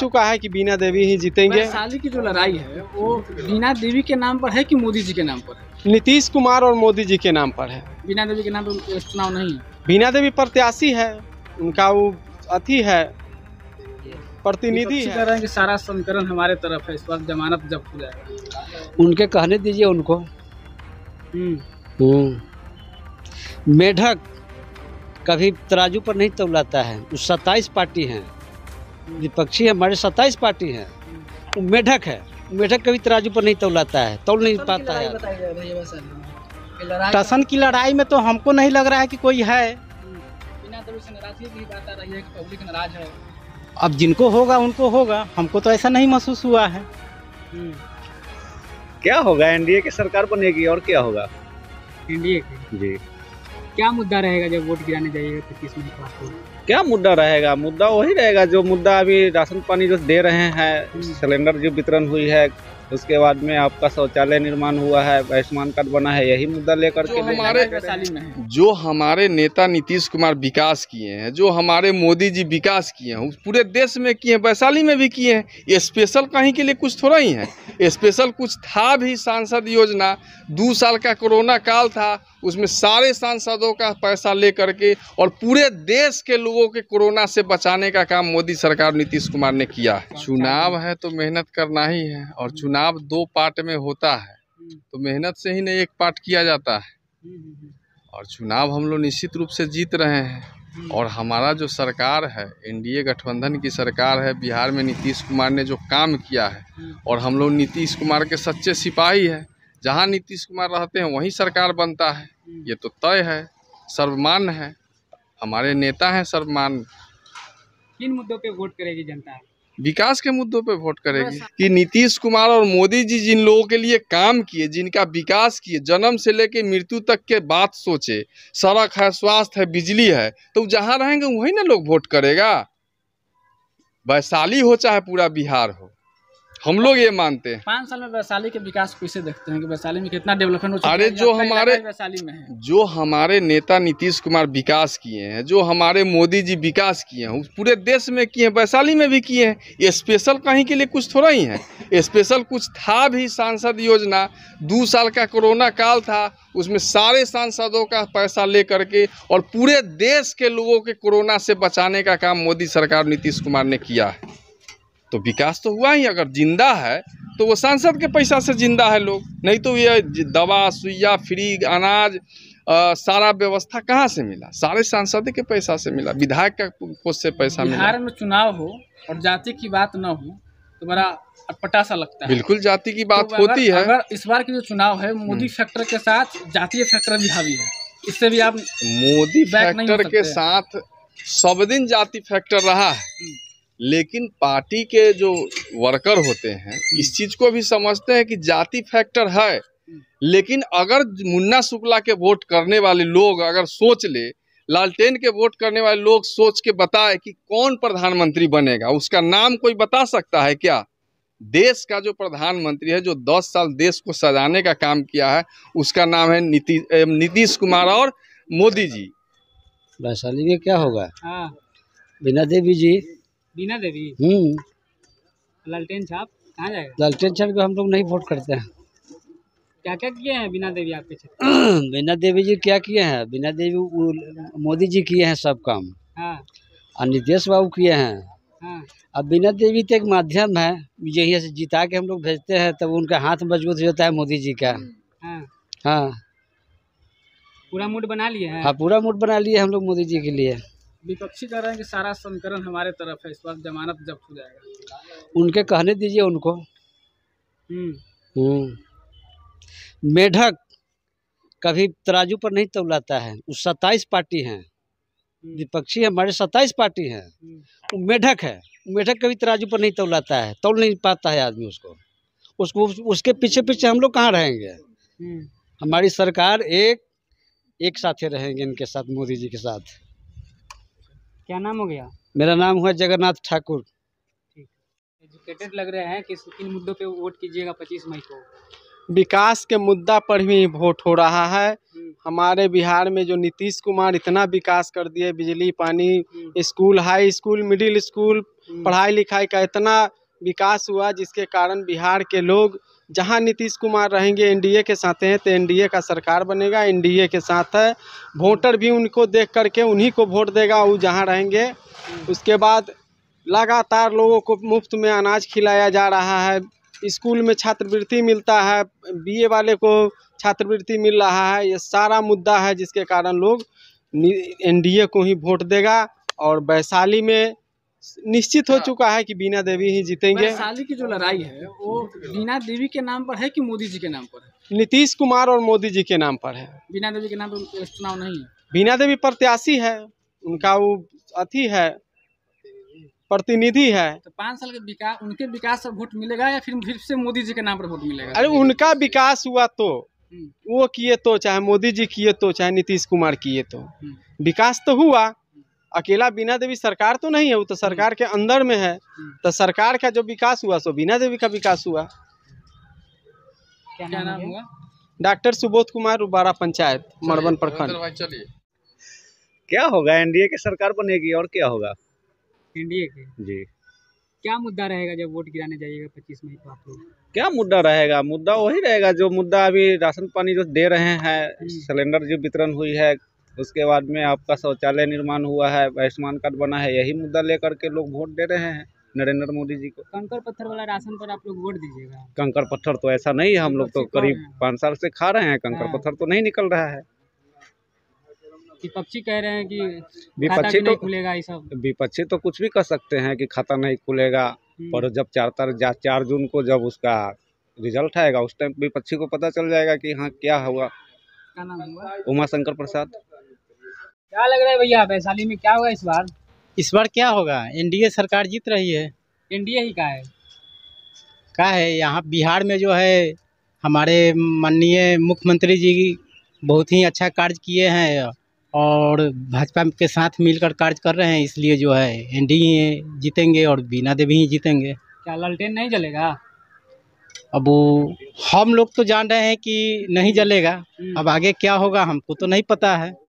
चुका है कि बीना देवी ही जीतेंगे। वैशाली की जो लड़ाई है वो बीना देवी के नाम पर है कि मोदी जी के नाम पर है? नीतीश कुमार और मोदी जी के नाम पर है। बीना देवी के नाम पर चुनाव नहीं है? बीना देवी प्रत्याशी है उनका वो अथी है प्रतिनिधि कह है। रहे हैं कि सारा समीकरण हमारे तरफ़ है इस वक्त जमानत जब्त हो जाएगा। उनके कहने दीजिए उनको। हम्म। मेढक कभी तराजू पर नहीं तौलाता है वो सत्ताईस पार्टी हैं। विपक्षी हमारे सत्ताईस पार्टी हैं। वो मेढक है। मेढक कभी तराजू पर नहीं तौलाता है तौल नहीं पाता है। टसन की लड़ाई में तो हमको नहीं लग रहा है कि कोई है। बिना देवी से नाराज़गी की बात आ रही है कि पब्लिक नाराज़ है। अब जिनको होगा उनको होगा। हमको तो ऐसा नहीं महसूस हुआ है। क्या होगा? एनडीए की सरकार बनेगी और क्या होगा? एनडीए के? जी। क्या मुद्दा रहेगा जब वोट गिराने जाइएगा पच्चीस मई को क्या मुद्दा रहेगा? मुद्दा वही रहेगा जो मुद्दा अभी राशन पानी जो दे रहे हैं सिलेंडर जो वितरण हुई है उसके बाद में आपका शौचालय निर्माण हुआ है आयुष्मान कार्ड बना है यही मुद्दा लेकर के हमारे है। जो हमारे नेता नीतीश कुमार विकास किए हैं जो हमारे मोदी जी विकास किए हैं उस पूरे देश में किए हैं वैशाली में भी किए हैं ये स्पेशल कहीं के लिए कुछ थोड़ा ही है। स्पेशल कुछ था भी सांसद योजना दो साल का कोरोना काल था उसमें सारे सांसदों का पैसा ले करके और पूरे देश के लोगों के कोरोना से बचाने का काम मोदी सरकार नीतीश कुमार ने किया है। चुनाव है तो मेहनत करना ही है और चुनाव दो पार्ट में होता है। तो मेहनत से ही नहीं एक पार्ट किया जाता है। और चुनाव हम लोग निश्चित रूप से जीत रहे हैं। और हमारा जो सरकार है, एनडीए गठबंधन की सरकार है, बिहार में नीतीश कुमार ने जो काम किया है और हम लोग नीतीश कुमार के सच्चे सिपाही हैं जहाँ नीतीश कुमार रहते हैं वहीं सरकार बनता है। ये तो तय है सर्वमान्य है। हमारे नेता हैं सर्वमान्य। किन मुद्दों पे वोट करेगी जनता? विकास के मुद्दों पे वोट करेगी। कि नीतीश कुमार और मोदी जी जिन लोगों के लिए काम किए जिनका विकास किए जन्म से लेके मृत्यु तक के बात सोचे सड़क है स्वास्थ्य है बिजली है तो जहाँ रहेंगे वहीं ना लोग वोट करेगा। वैशाली हो चाहे पूरा बिहार हो। हम लोग ये मानते हैं। पाँच साल में वैशाली के विकास को कैसे देखते हैं कि वैशाली में कितना डेवलपमेंट हो अरे जो हमारे- वैशाली में है। जो हमारे नेता नीतीश कुमार विकास किए हैं जो हमारे मोदी जी विकास किए हैं उस पूरे देश में किए हैं वैशाली में भी किए हैं। स्पेशल कहीं के लिए कुछ थोड़ा ही है। स्पेशल कुछ था भी सांसद योजना। दो साल का कोरोना काल था उसमें सारे सांसदों का पैसा ले करके और पूरे देश के लोगों के कोरोना से बचाने का काम मोदी सरकार नीतीश कुमार ने किया है। तो विकास तो हुआ ही अगर ज़िंदा है तो वो सांसद के पैसा से ज़िंदा है लोग। नहीं तो ये दवा सुइया फ्री अनाज अ, सारा व्यवस्था कहाँ से मिला? सारे सांसद के पैसा से मिला विधायक का पोस्ट से पैसा मिला। बिहार में चुनाव हो और जाति की बात न हो तो बड़ा अटपटा सा लगता है। बिल्कुल जाति की बात तो अगर- होती है। अगर इस बार की जो चुनाव है मोदी फैक्टर के साथ जातीय फैक्टर भी हावी है। इससे भी आप मोदी फैक्टर के साथ सब दिन जाति फैक्टर रहा है। लेकिन पार्टी के जो वर्कर होते हैं इस चीज़ को भी समझते हैं कि जाति फैक्टर है। लेकिन अगर मुन्ना शुक्ला के वोट करने वाले लोग अगर सोच ले लालटेन के वोट करने वाले लोग सोच के बताए कि कौन प्रधानमंत्री बनेगा उसका नाम कोई बता सकता है क्या? देश का जो प्रधानमंत्री है जो 10 साल देश को सजाने का काम किया है उसका नाम है नीति ए, नीतीश कुमार और मोदी जी। वैशाली में क्या होगा? हाँ। बिना देवी जी बीना देवी हम्म। लालटेन छाप कहाँ जाएगा? लालटेन छाप को हम लोग नहीं वोट करते हैं। क्या क्या किए हैं बीना देवी आपके क्षेत्र बिना देवी जी क्या किए हैं? बिना देवी मोदी जी किए हैं सब काम। हाँ। और नीतीश बाबू किए हैं। हाँ। अब बिना देवी तो एक माध्यम है। यहीं से जिता के हम लोग भेजते हैं तब उनका हाथ मज़बूत होता है मोदी जी का। हाँ। हाँ। पूरा मूड बना लिए हैं? हाँ पूरा मूड बना लिए हम लोग मोदी जी के लिए। विपक्षी कह रहे हैं कि सारा समीकरण हमारे तरफ़ है इस बार जमानत जब्त हो जाएगा। उनके कहने दीजिए उनको। हम्म। हम्म। मेढक कभी तराजू पर नहीं तौलाता है वो सत्ताईस पार्टी हैं। विपक्षी हमारे सत्ताईस पार्टी हैं। हम्म। वो मेढक है मेढक कभी तराजू पर नहीं तौलाता है तौल नहीं पाता है आदमी उसको। उसको उसके पीछे पीछे हम लोग कहाँ रहेंगे? हम्म। हमारी सरकार एक एक साथे रहेंगे इनके साथ मोदी जी के साथ। क्या नाम हो गया? मेरा नाम हुआ जगन्नाथ ठाकुर। एजुकेटेड लग रहे हैं कि किन मुद्दों पे वोट कीजिएगा पच्चीस मई को। विकास के मुद्दा पर भी वोट हो रहा है। हम्म। हमारे बिहार में जो नीतीश कुमार इतना विकास कर दिए बिजली पानी हम्म। School high school middle school पढ़ाई लिखाई का इतना विकास हुआ जिसके कारण बिहार के लोग जहाँ नीतीश कुमार रहेंगे एनडीए के साथ हैं तो एनडीए का सरकार बनेगा, एनडीए के साथ है। वोटर भी उनको देख करके उन्हीं को वोट देगा, वो जहाँ रहेंगे। उसके बाद लगातार लोगों को मुफ़्त में अनाज खिलाया जा रहा है। स्कूल में छात्रवृत्ति मिलता है, बीए वाले को छात्रवृत्ति मिल रहा है। ये सारा मुद्दा है जिसके कारण लोग एनडीए को ही वोट देगा। और वैशाली में निश्चित हो चुका है कि बीना देवी ही जीतेंगे। वैशाली की जो लड़ाई है वो बीना देवी के नाम पर है कि मोदी जी के नाम पर है? नीतीश कुमार और मोदी जी के नाम पर है। बीना देवी के नाम पर चुनाव नहीं है? बीना देवी प्रत्याशी है उनका वो अथी है प्रतिनिधि है। तो पाँच साल के विकास उनके विकास पर वोट मिलेगा या फिर फिर से मोदी जी के नाम पर वोट मिलेगा? अरे उनका विकास हुआ तो। हम्म, वो किए तो चाहे मोदी जी किए तो चाहे नीतीश कुमार किए तो। हम्म, विकास तो हुआ अकेला बीना देवी सरकार तो नहीं है वो तो सरकार के अंदर में है। तो सरकार का जो विकास हुआ सो बीना देवी का विकास हुआ। क्या नाम हुआ? डॉक्टर सुबोध कुमार उबारा पंचायत मड़वन प्रखंड। क्या होगा एनडीए की सरकार बनेगी और क्या होगा? एनडीए के? जी। क्या मुद्दा रहेगा जब वोट गिराने जाइएगा पच्चीस मई को आप लोग? क्या मुद्दा रहेगा? मुद्दा वही रहेगा जो मुद्दा अभी राशन पानी जो दे रहे हैं सिलेंडर जो वितरण हुई है उसके बाद में आपका शौचालय निर्माण हुआ है आयुष्मान कार्ड बना है यही मुद्दा लेकर के लोग वोट दे रहे हैं नरेंद्र मोदी जी को। कंकर पत्थर वाला राशन पर आप लोग वोट दीजिएगा। कंकर पत्थर तो ऐसा नहीं है हम लोग तो करीब पाँच साल से खा रहे हैं कंकर हाँ। पत्थर तो नहीं निकल रहा है। विपक्षी कह रहे हैं कि विपक्षी तो खुलेगा ये सब। विपक्षी तो कुछ भी कर सकते हैं कि खाता नहीं खुलेगा हम्म, पर जब चार तारीख चार जून को जब उसका रिज़ल्ट आएगा उस टाइम विपक्षी को पता चल जाएगा कि हाँ क्या हुआ। क्या नाम हुआ उमा शंकर प्रसाद। क्या लग रहा है भैया वैशाली में क्या होगा इस बार? इस बार क्या होगा? एनडीए सरकार जीत रही है। एनडीए ही का है। क्या है? यहाँ बिहार में जो है हमारे माननीय मुख्यमंत्री जी बहुत ही अच्छा कार्य किए हैं और भाजपा के साथ मिलकर कार्य कर रहे हैं इसलिए जो है एनडीए जीतेंगे और बीना देवी ही जीतेंगे। क्या ललटेन नहीं जलेगा? अब वो हम लोग तो जान रहे हैं कि नहीं जलेगा। हम्म, अब आगे क्या होगा हमको तो नहीं पता है।